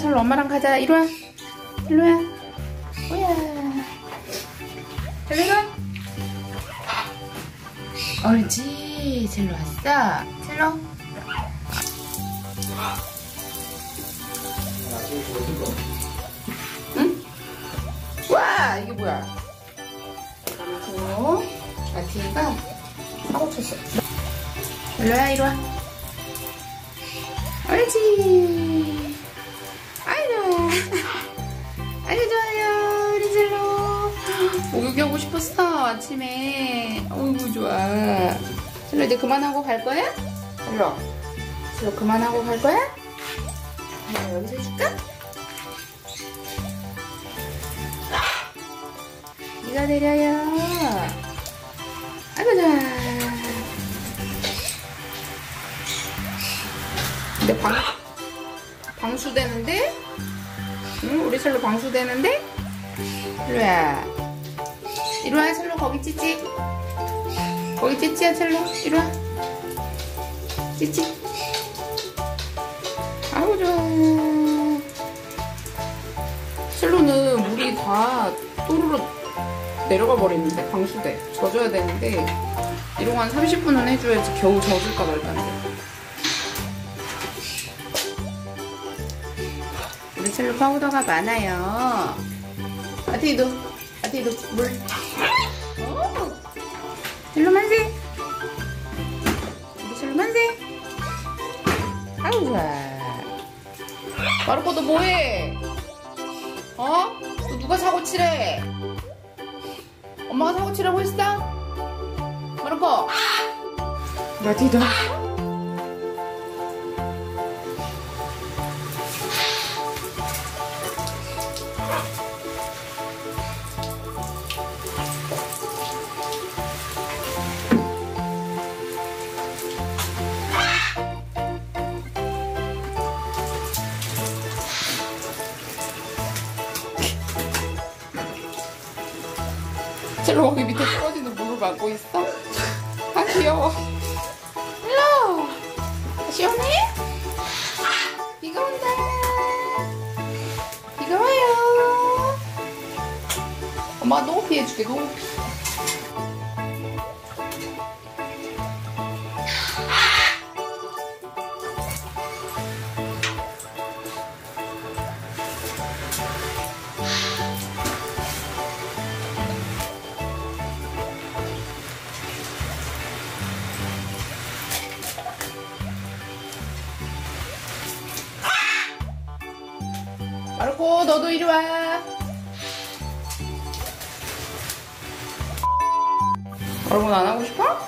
셀로 엄마랑 가자. 이리 와. 일로 와. 오야. 이리 와. 옳지. 셀로 왔어. 셀로. 응? 와 이게 뭐야? 그리고 마티가 사고 쳤어. 일로와 이리와. 옳지. 아침에. 어이구 좋아. 셀로 이제 그만하고 갈 거야? 셀로. 셀로 그만하고 갈 거야? 아, 여기서 해줄까? 이가 내려요. 아이고 좋아. 근데 방 방수되는데? 응? 우리 셀로 방수되는데? 일로야. 이리와 셀로 거기 찌찌. 거기 찌찌야 셀로. 이리와. 찌찌. 아이고 좋아. 셀로는 물이 다 또르르 내려가 버리는데 방수돼. 젖어야 되는데 이러고 한 30분은 해줘야지 겨우 젖을까 말까인데. 우리 셀로 파우더가 많아요. 아티도, 아티도 물. 오! 셀로 만세. 우리 셀로 만세. 아우 좋아. 마르코 너 뭐해? 어? 너 누가 사고 치래? 엄마가 사고 치라고 했어? 마르코. 마티도. 셀로 거기 밑에 떨어지는 물을 막고 있어? 아 귀여워. 일로 시원해? 비가 온다. 비가 와요. 엄마가 노피 해줄게. 노피 마 르코 너도 이리 와. 여러분 안 하고 싶어?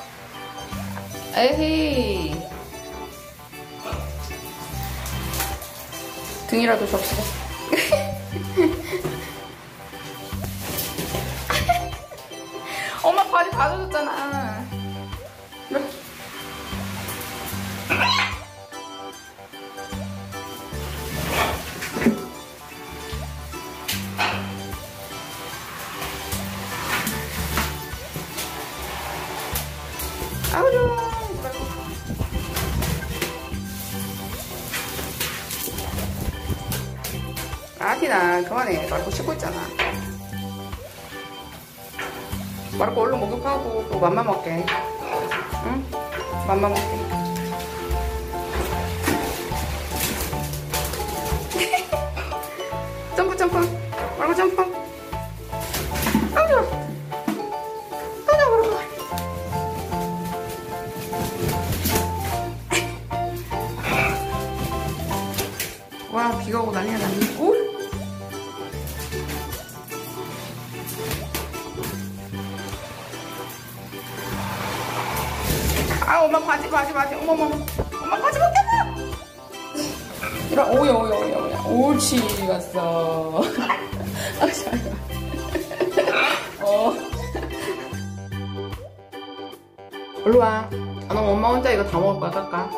에헤이. 등이라도 접시다 엄마 바지 다 젖었잖아 아우 좋아 아티나 그만해. 말고 씻고 있잖아. 말고 얼른 목욕하고 또 맘마 먹게. 응? 맘마 먹게. 점프 점프. 말고 점프 와 비가 오고 난리가 오? 아 엄마 바지 바지 바지. 어머 어머. 엄마 바지 벗겼어 이런 오야 오야 오야 오야. 옳지 갔어. 아 잠깐 어. 얼른 와. 아, 너 엄마 혼자 이거 다 먹을 거야. 깎아